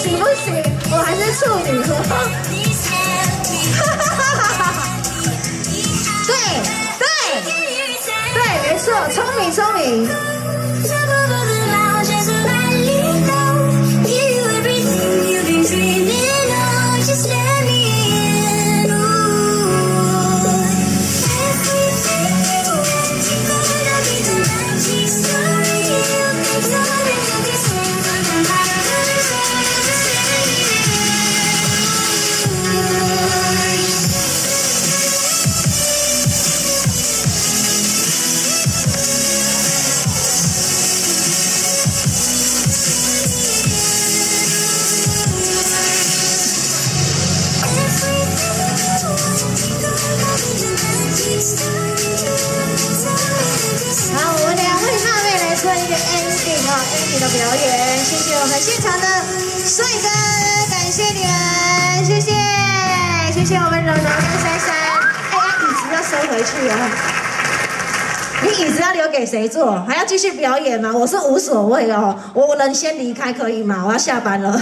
行不行，我还是处女座。对对对，没错，聪明聪明。好，我们两位辣妹来做一个 ending 哦，ending 的表演，谢谢我们现场的帅哥，感谢你们，谢谢，谢谢我们柔柔跟珊珊。哎呀，椅子要收回去啊！你椅子要留给谁坐？还要继续表演吗？我是无所谓哦，我我能先离开可以吗？我要下班了。